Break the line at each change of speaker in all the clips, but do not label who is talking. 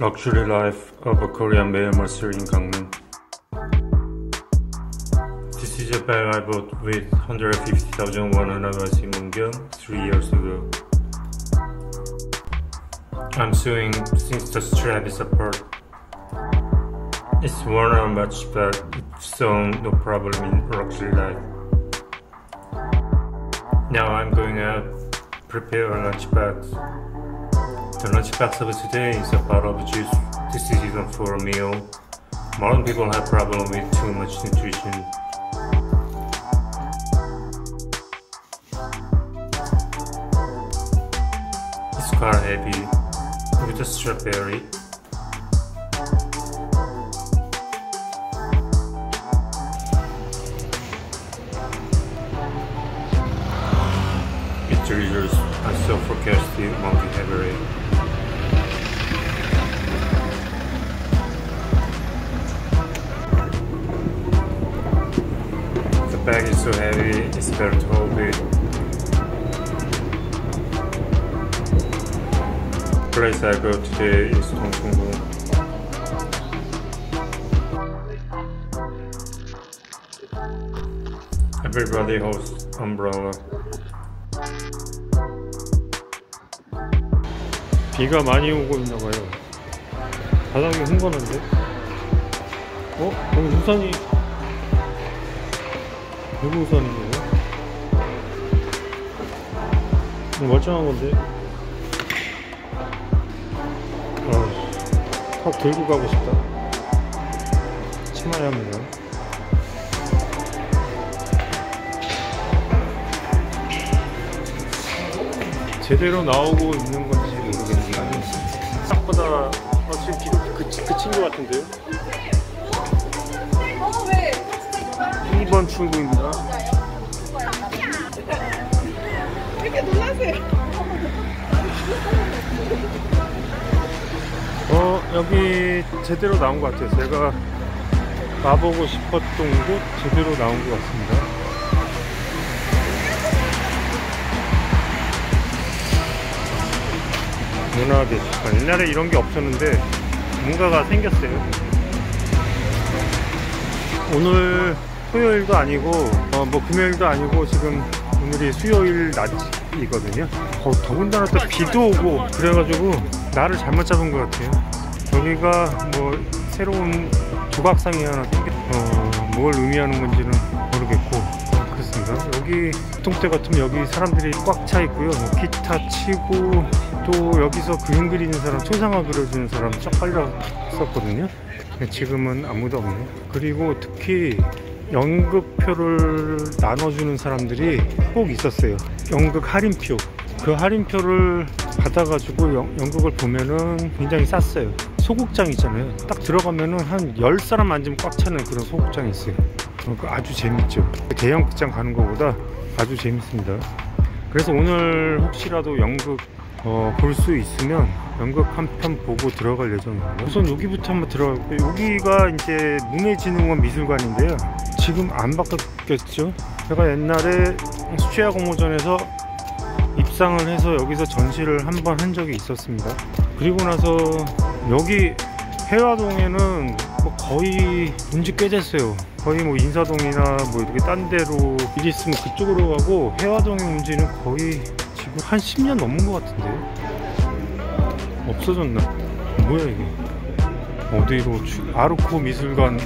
Luxury Life of a Korean Male Mercer in Gangneung. This is a bag I bought with 150,000 won when in Mungyang three years ago. I'm sewing since the strap is apart. It's worn out much, but it's sewn no problem in luxury life. Now I'm going out prepare a lunch box. The lunch box of today is a bottle of juice. This is even for a meal. Modern people have problem with too much nutrition. It's quite heavy with a strawberry. Its delicious and so forecasted multi-heavy. The so heavy, it's better to hold it. Place I go today is Dongchunggu. Everybody holds umbrella. 비가 많이 오고 있나 봐요. 바닥이 흥건한데? 어? 여기 우산이 거예요? 이거 멀쩡한 건데? 아, 턱 들고 가고 싶다. 치마야 합니다. 제대로 나오고 있는 건지 모르겠지만 생각보다 어, 지금 비도 그, 그친 것 같은데요? 2번 출구입니다.
왜 이렇게 놀라세요?
어 여기 제대로 나온 것 같아요. 제가 가보고 싶었던 곳 제대로 나온 것 같습니다. 문화 게시판 옛날에 이런 게 없었는데 뭔가가 생겼어요. 오늘 토요일도 아니고 어, 뭐 금요일도 아니고 지금 오늘이 수요일 낮이거든요. 어, 더군다나 또 비도 오고 그래가지고 날을 잘못 잡은 것 같아요. 여기가 뭐 새로운 조각상이 하나 생겼. 어, 뭘 의미하는 건지는 모르겠고 어, 그렇습니다. 여기 보통 때 같으면 여기 사람들이 꽉 차 있고요. 뭐 기타 치고 또 여기서 그림 그리는 사람, 초상화 그려주는 사람 쫙 깔렸었거든요. 근데 지금은 아무도 없네요. 그리고 특히 연극표를 나눠주는 사람들이 꼭 있었어요. 연극 할인표. 그 할인표를 받아가지고 연, 연극을 보면은 굉장히 쌌어요. 소극장 있잖아요. 딱 들어가면은 한 10사람 앉으면 꽉 차는 그런 소극장이 있어요. 어, 그 아주 재밌죠. 대형 극장 가는 것보다 아주 재밌습니다. 그래서 오늘 혹시라도 연극 어, 볼 수 있으면 연극 한 편 보고 들어갈 예정입니다. 우선 여기부터 한번 들어가고 여기가 이제 문예진흥원 미술관인데요. 지금 안 바뀌었죠? 제가 옛날에 수채화 공모전에서 입상을 해서 여기서 전시를 한 번 한 적이 있었습니다. 그리고 나서 여기 해화동에는 뭐 거의 온지 꽤 됐어요. 거의 뭐 인사동이나 뭐 이렇게 딴 데로 일 있으면 그쪽으로 가고 해화동에 온 지는 거의 지금 한 10년 넘은 것 같은데 없어졌나? 뭐야 이게? 어디로 주... 아르코 미술관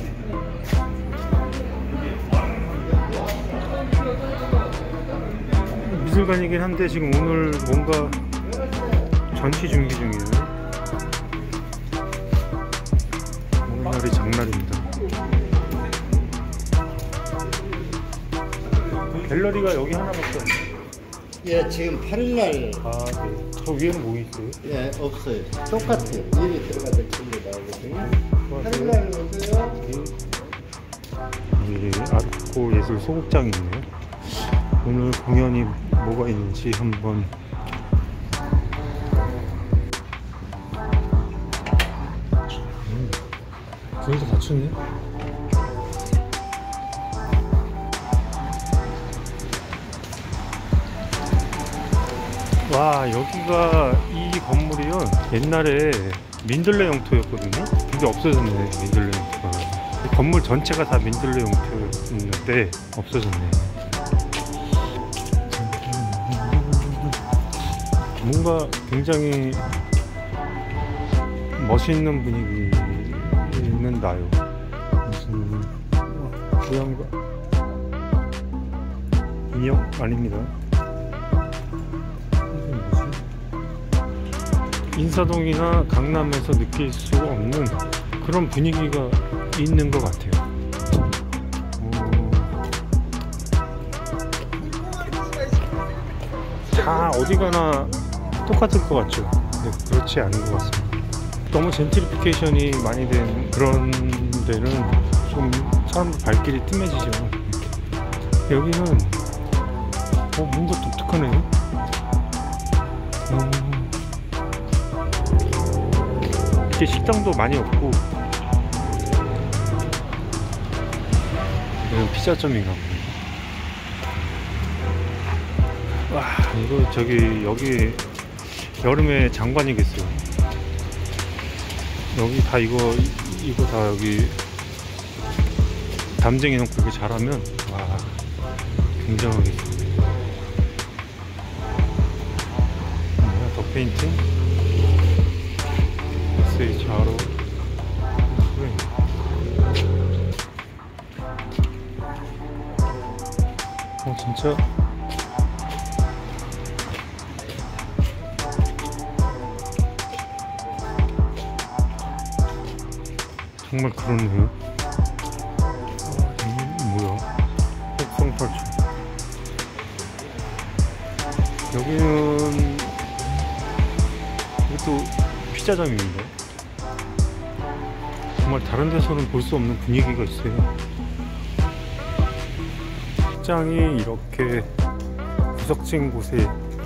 미술관이긴 한데 지금 오늘 뭔가 전시 준비 중이에요. 오늘날이 장날입니다. 갤러리가 여기 하나밖에 없네.
예, 지금 8일날
아, 네. 저 위에는 뭐 있어요?
예, 없어요. 똑같아요. 일이 들어가서 길로 나오거든요. 8일날 오세요.
예, 아르코 예술 소극장이 있네요. 오늘 공연이 뭐가 있는지 한번 음, 분위기 갖췄네. 와 여기가 이 건물이요 옛날에 민들레 영토였거든요. 근데 없어졌네 민들레 영토가. 이 건물 전체가 다 민들레 영토였는데 없어졌네. 뭔가 굉장히 멋있는 분위기는 나요. 무슨 고양이가 인형 아닙니다. 인사동이나 강남에서 느낄 수 없는 그런 분위기가 있는 것 같아요. 어, 다 어디 가나 똑같을 것 같죠. 근데 그렇지 않은 것 같습니다. 너무 젠트리피케이션이 많이 된 그런 데는 좀 사람들 발길이 뜸해지죠. 여기는 어, 뭔가 독특하네요. 음, 이렇게 식당도 많이 없고 여기는 피자점인가 보네. 와 이거 저기 여기 여름에 장관이겠어요. 여기 다 이거 이- 이거 다 여기 담쟁이 놓고 이렇게 잘하면 와 굉장하겠어. 뭐야 더 페인팅? SHRO 어 진짜 정말 그러네요. 아, 이 뭐야? 혹성 탈출. 여기는 이것도 피자점입니다. 정말 다른 데서는 볼 수 없는 분위기가 있어요. 식장이 이렇게 구석진 곳에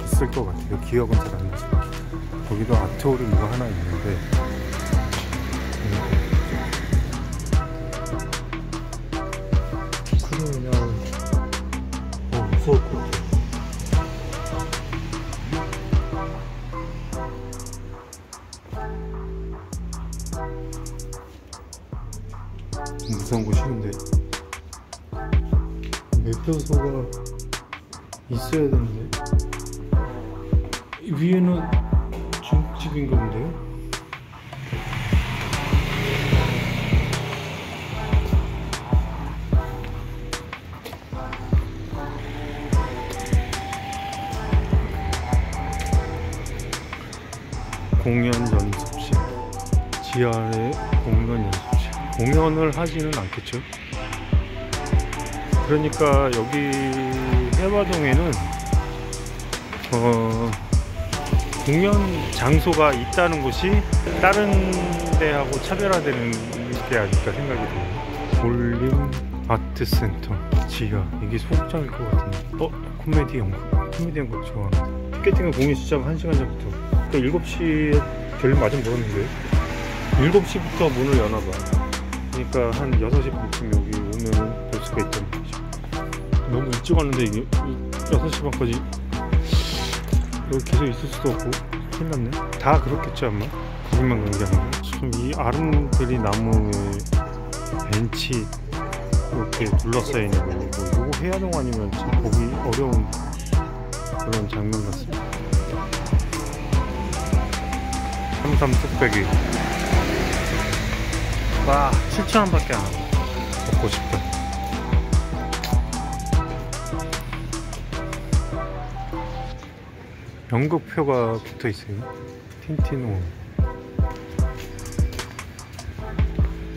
있을 것 같아요. 기억은 잘 안 나죠. 거기도 아트홀인가 하나 있는데 있어야 되는데. 위에는 중집인가 본데요? 공연 연습실. 지하에 공연 연습실. 공연을 하지는 않겠죠 그러니까 여기 해화동에는 어, 공연 장소가 있다는 곳이 다른 데하고 차별화되는 게 아닐까 생각이 돼요. 볼림 아트센터. 지하. 이게 소극장일 것 같은데. 어? 코미디 연극. 코미디 연극 좋아합니다. 티켓팅은 공연 시작 1시간 전부터. 그러니까 7시에 결 맞은 물었는데. 7시부터 문을 여나 봐. 그러니까 한 6시 반쯤 일찍 왔는데 이게 6시 반까지 여기 계속 있을 수도 없고 큰일 났네. 다 그렇겠죠 아마? 거기만 그런 게 아니고 참이 아름드리 나무에 벤치 이렇게 둘러싸여 있는 거 이거 이거 해야동 아니면 참 보기 어려운 그런 장면 같습니다. 삼삼 뚝배기. 와 7,000원밖에 안 하고. 먹고 싶다 연극표가 붙어 있어요. 틴티노.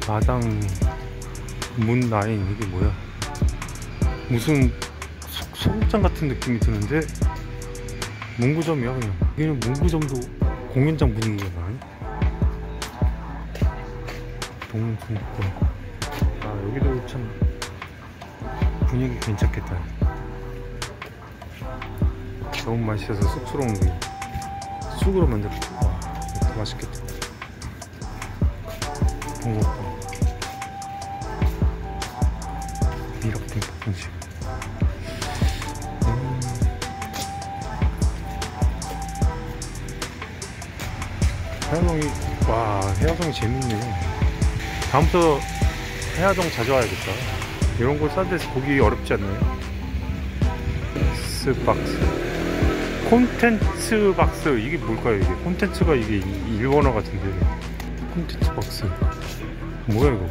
마당 문 라인 이게 뭐야? 무슨 소, 소극장 같은 느낌이 드는데 문구점이야 그냥. 여기는 문구점도 공연장 분위기가 나네. 동fun권. 아 여기도 참 분위기 괜찮겠다 너무 맛있어서 쑥스러운 게 쑥으로 만들었다 와 이것도 맛있겠다. 붕어빵. 미역김 볶음식. 음. 아, 해화동이 와 해화동이 재밌네. 다음부터 해화동 자주 와야겠다. 이런 곳싼 데서 보기 어렵지 않나요? 스박스 콘텐츠 박스 이게 뭘까요 이게? 콘텐츠가 이게 이- 일본어 같은데. 콘텐츠 박스. 뭐야 이거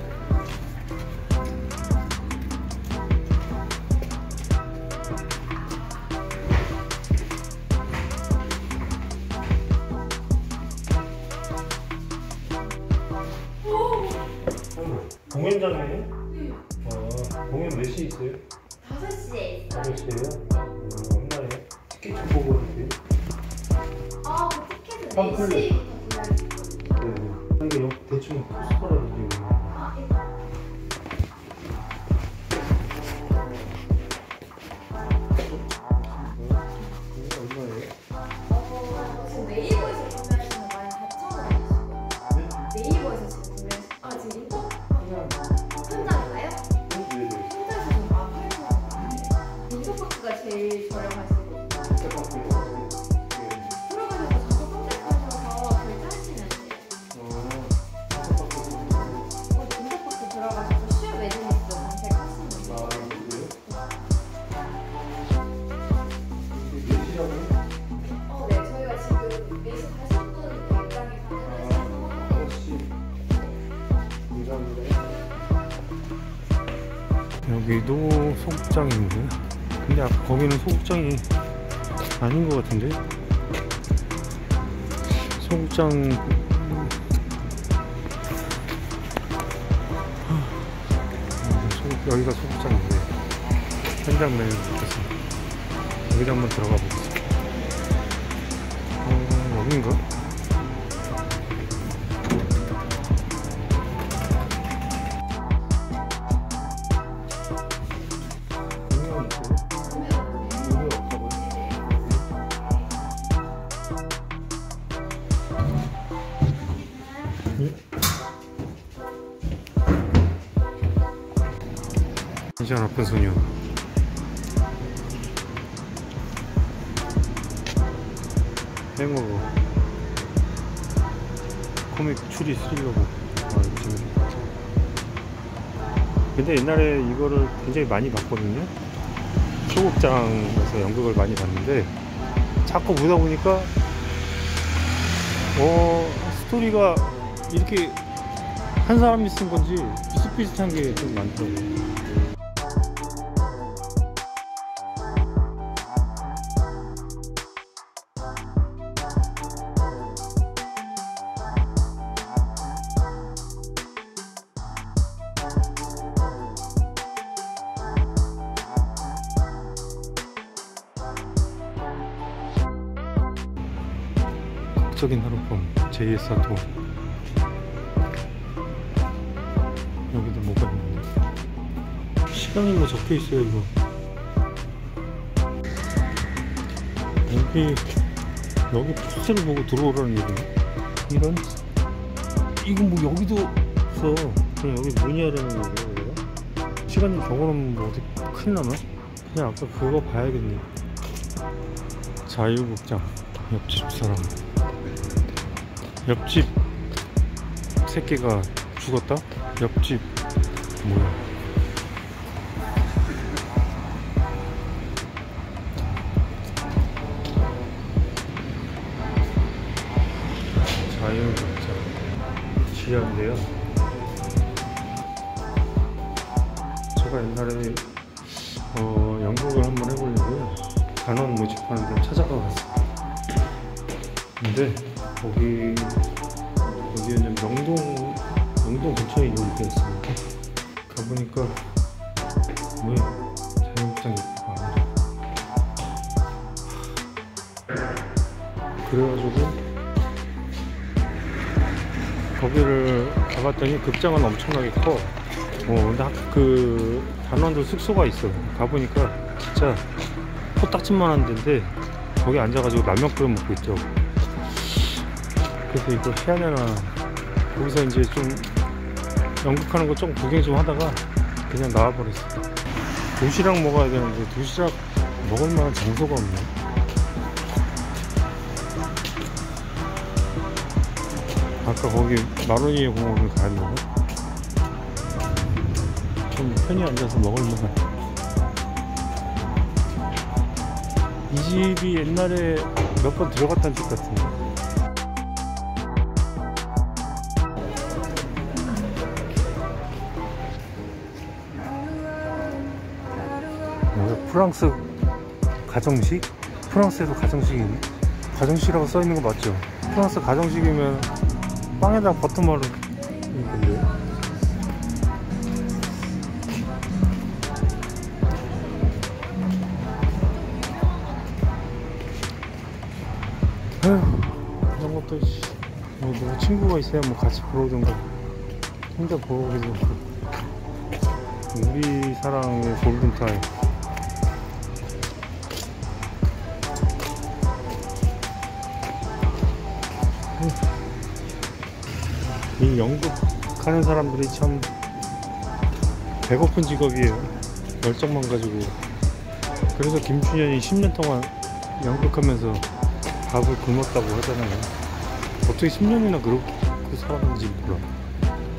여기도 소극장인데. 근데 아까 거기는 소극장이 아닌 것 같은데? 소극장. 여기가 소극장인데. 현장 매일 좋겠습니다. 여기도 한번 들어가 보겠습니다. 어, 여긴가? 이제 나쁜 소녀 행어고 코믹 추리 스릴러고. 아, 재밌다. 근데 옛날에 이거를 굉장히 많이 봤거든요. 소극장에서 연극을 많이 봤는데 자꾸 보다 보니까 어 스토리가 이렇게 한 사람이 쓴 건지 비슷비슷한 게 좀 많더라고요 JS 사토 여기도 뭐가 있는데. 시간이 뭐 적혀 있어요 이거. 여기 여기 포스를 보고 들어오라는 얘기네. 이런? 이건 뭐 여기도 없어. 그냥 여기 문의하라는 거예요 내가 시간이 경험하면 뭐 어디 큰일 나나? 그냥 아까 그거 봐야겠네. 자유극장 옆집 사람 옆집 새끼가 죽었다? 옆집 뭐야? 자유극장 지하인데요. 제가 옛날에 어, 연극을 한번 해보려고요. 단원 모집하는 데 찾아가 봤어요. 근데 거기 여기는 명동 명동 근처에 여기가 있습니다. 가보니까 뭐야 입구가 아니라 그래가지고 거기를 가봤더니 극장은 엄청나게 커. 어 근데 학- 그 단원들 숙소가 있어. 가보니까 진짜 코딱지만한 데인데 거기 앉아가지고 라면 끓여 먹고 있죠. 그래서 이거 해야 되나 거기서 이제 좀 연극하는 거 좀 구경 좀 하다가 그냥 나와버렸어. 도시락 먹어야 되는데 도시락 먹을 만한 장소가 없네. 그러니까 거기 마로니에 공원을 가야 되나? 좀 편히 앉아서 먹을 만한. 이 집이 옛날에 몇 번 들어갔던 집 같은데 프랑스 가정식? 프랑스에도 가정식이 있네. 가정식이라고 써있는 거 맞죠? 프랑스 가정식이면 빵에다 버터마를 근데. 에휴 이런 것도 씨, 뭐 친구가 있어야 뭐 같이 보러 오든가. 혼자 보러 오기도 그렇고. 우리 사랑의 골든타임 이 연극 하는 사람들이 참 배고픈 직업이에요. 열정만 가지고. 그래서 김준현이 10년 동안 연극하면서 밥을 굶었다고 하잖아요. 어떻게 10년이나 그렇게 그 살았는지 몰라.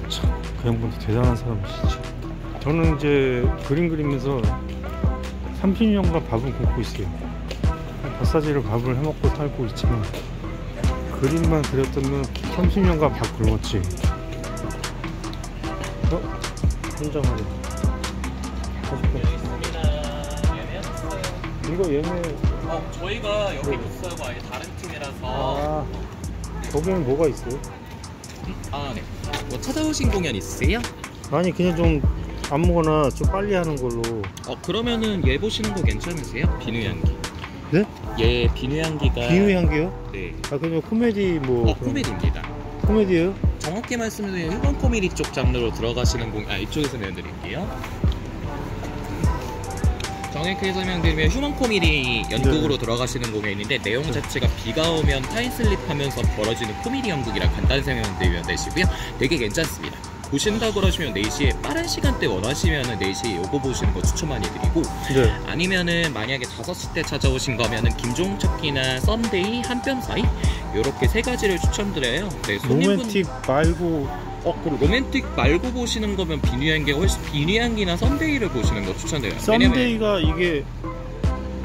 참, 그 양반도 대단한 사람이시지. 저는 이제 그림 그리면서 30년간 밥을 굶고 있어요. 마사지를 밥을 해먹고 살고 있지만 그림만 그렸다면 30년간 밥 굶었지. 어? 혼자 말이야. 40분. 이거 예매.
어, 저희가 여기
네.
부스하고 아예 다른 팀이라서
아, 거기는 뭐가 있어요?
아, 네. 뭐 찾아오신 공연 있으세요?
아니, 그냥 좀 아무거나 좀 빨리 하는 걸로.
어, 그러면은 얘 보시는 거 괜찮으세요? 비누 향기.
네?
얘 비누 향기가
비유 향기요?
네.
아, 그냥 코미디 뭐.
어,
그런-
코미디입니다.
코미디예요?
정확히 말씀드리면 일본 코미디 쪽 장르로 들어가시는 공, 아 이쪽에서 내드릴게요. 정확히 설명드리면 휴먼 코미디 연극으로 들어가시는 공연인데 내용 자체가 비가 오면 타임슬립하면서 벌어지는 코미디 연극이라 간단히 설명드리면 되시고요. 되게 괜찮습니다. 보신다 그러시면 4시에 빠른 시간대 원하시면은 4시에 요거 보시는 거 추천 많이 드리고
네.
아니면은 만약에 5시 때 찾아오신 거면은 김종욱 찾기나 썬데이 한뼘 사이 요렇게 세 가지를 추천드려요. 네, 손님분
로맨틱 말고.
어, 그럼 로맨틱 말고 보시는 거면 비누향기가 훨씬 비누향기나 썬데이를 보시는 거 추천드려요.
썬데이가 이게.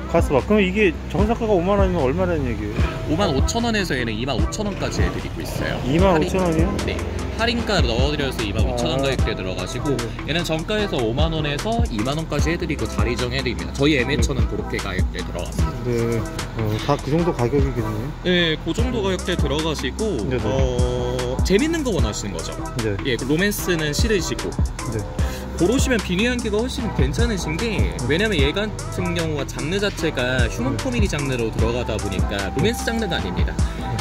봐. 그럼 이게 정상가가 5만 원이면 얼마라는 얘기예요?
5만 5천 원에서 얘는 2만 5천 원까지 해드리고 있어요.
2만
할인-
5천 원이요?
네. 할인가 넣어드려서 2만 5천 원
아.
가격대 들어가시고
네.
얘는 정가에서 5만 원에서 2만 원까지 해드리고 자리 정해드립니다. 저희 예매처는 그렇게 가격대 들어갔습니다.
네. 어, 다 그 정도 가격이겠네요.
네, 그 정도 가격대 들어가시고
네네.
어, 재밌는 거 원하시는 거죠.
네.
예, 로맨스는 싫으시고
네.
고르시면 비누향기가 훨씬 괜찮으신 게 왜냐면 얘 같은 경우가 장르 자체가 human 코미디 장르로 들어가다 보니까 로맨스 장르가 아닙니다.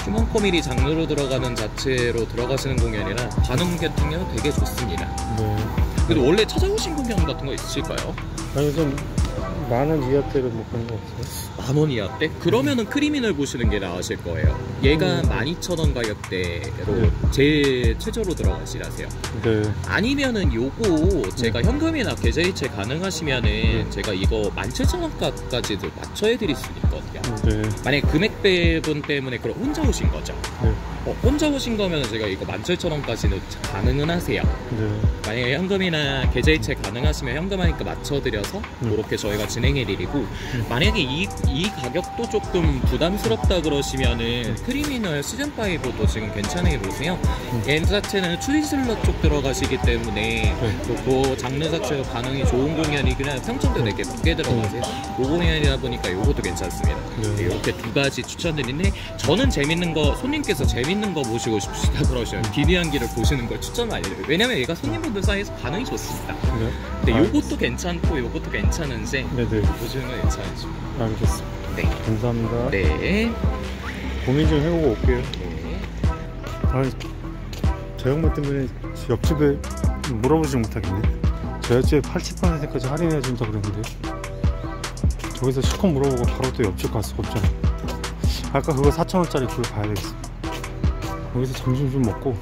human 코미디 장르로 들어가는 자체로 들어가시는 공연이라 반응 같은 경우 되게 좋습니다.
네.
그래도 원래 찾아오신 공연 같은 거 있으실까요?
아니, 좀, 만원 이하대로 뭐 그런 거 없어요?
만 원이야 때? 그러면은 크리미널 보시는 게 나으실 거예요. 얘가 12,000원 가격대로 제일 최저로 들어가시라세요.
네.
아니면은 요거 제가 현금이나 계좌이체 가능하시면은 제가 이거 17,000원까지도 맞춰 해드릴 수 있거든요.
네.
만약에 금액 배분 때문에 그럼 혼자 오신 거죠?
네.
어, 혼자 오신 거면 제가 이거 17,000원까지는 가능은 하세요.
네.
만약에 현금이나 계좌이체 가능하시면 현금하니까 맞춰드려서
음.
그렇게 저희가 진행해드리고 만약에 이, 이 가격도 조금 부담스럽다 그러시면은 크리미널 시즌5도 지금 괜찮게 보세요. 얘 자체는 추리슬러 쪽 들어가시기 때문에 또그 장르 자체가 반응이 좋은 공연이긴 평점도 되게 높게 들어가세요. 요 공연이다 보니까 요것도 괜찮습니다.
네.
네, 이렇게 두 가지 추천드리는데 저는 재밌는 거 손님께서 재밌는 거 보시고 싶으시다 그러시면 비디안기를 보시는 걸 추천 드려요. 왜냐면 얘가 손님분들 사이에서 반응이 좋습니다.
네.
근데
아,
요것도 괜찮고 요것도 괜찮은데
네네.
보시는 건 괜찮으시고.
알겠습니다.
네.
감사합니다.
네.
고민 좀 해보고 올게요.
네.
아니, 저 양반 때문에 옆집에 물어보지 못하겠네. 저 옆집에 80%까지 할인해 준다 그랬는데. 저기서 실컷 물어보고 바로 또 옆집 갈 수가 없잖아. 아까 그거 4,000원짜리 그걸 봐야 되겠어. 여기서 점심 좀 먹고.